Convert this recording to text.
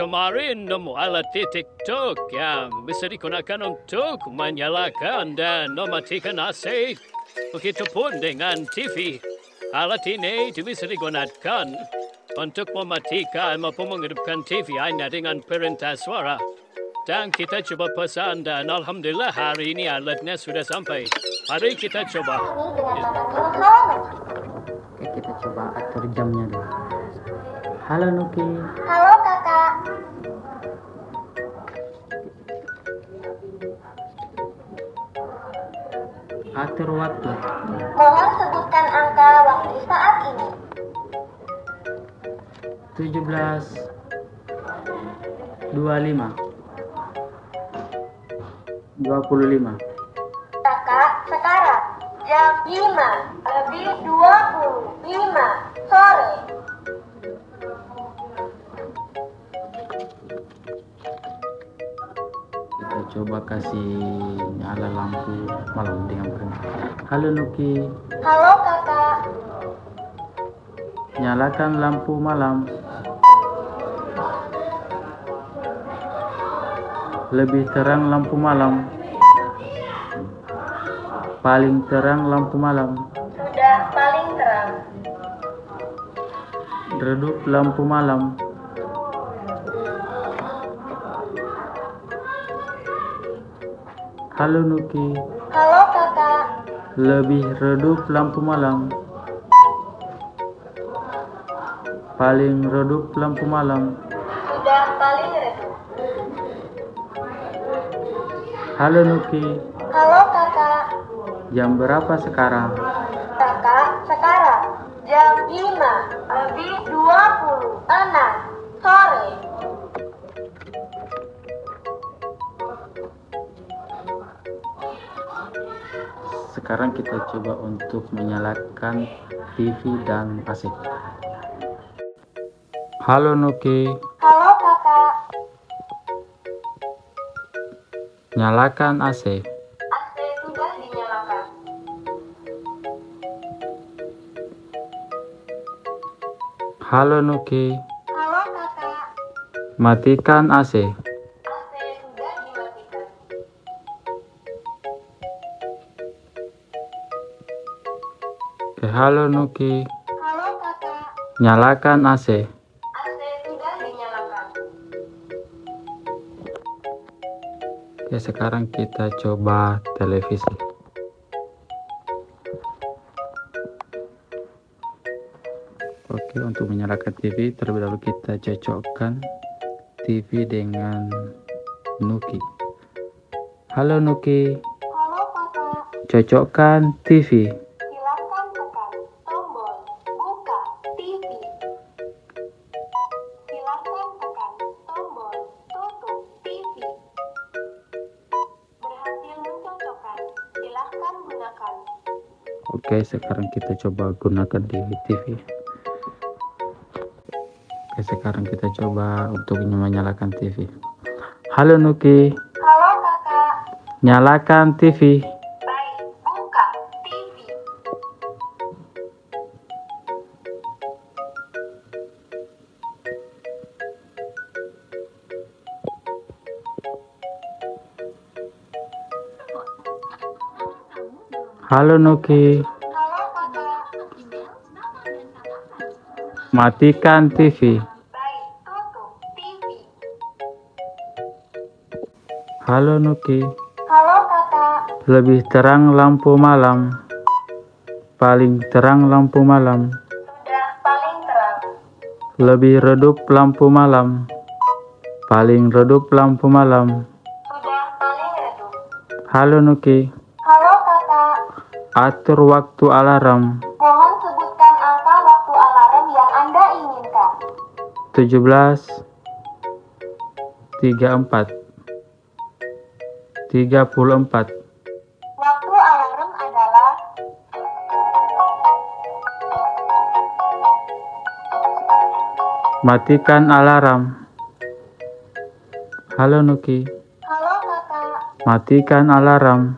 kemarin nemu alat titik tok yang bisa digunakan untuk menyalakan dan mematikan AC. Begitupun dengan TV. Alat ini bisa digunakan untuk mematikan maupun menghidupkan TV hanya dengan perintah suara. Dan kita coba pesan dan Alhamdulillah hari ini alatnya sudah sampai. Mari kita coba. Oke, kita coba atur jamnya dulu. Halo Nuki. Halo kakak, Atur waktu. mohon sebutkan angka waktu saat ini. 17 25 25 Kakak, sekarang jam 5 lebih 25 sore. Kita coba kasih nyala lampu malam dengan perintah halo Nuki. Halo kakak, nyalakan lampu malam. Lebih terang lampu malam. Paling terang lampu malam. Sudah paling terang. redup lampu malam halo Nuki. Halo kakak, lebih redup lampu malam. Paling redup lampu malam. Sudah paling redup. halo Nuki. Halo kakak, jam berapa sekarang? Kakak sekarang jam 5 lebih 26 sekarang kita coba untuk menyalakan TV dan AC halo Nuki. Halo kakak, nyalakan AC AC sudah dinyalakan. halo Nuki. Halo kakak, matikan AC Oke, halo Nuki Halo kakak, nyalakan AC AC sudah dinyalakan. Oke, sekarang kita coba televisi. Oke, untuk menyalakan TV, terlebih dahulu kita cocokkan TV dengan Nuki. Halo Nuki, Halo kakak, cocokkan TV. Oke, sekarang kita coba gunakan di TV. Oke, sekarang kita coba untuk menyalakan TV. Halo Nuki, Halo kakak, nyalakan TV. Halo Nuki, matikan TV. baik tutup TV. Halo Nuki, Halo kakak, lebih terang lampu malam. Paling terang lampu malam. sudah paling terang. Lebih redup lampu malam. Paling redup lampu malam. Sudah paling redup. Halo Nuki, atur waktu alarm mohon sebutkan angka waktu alarm yang Anda inginkan. 17 34 34 Waktu alarm adalah Matikan alarm. Halo Nuki, Halo kakak, matikan alarm.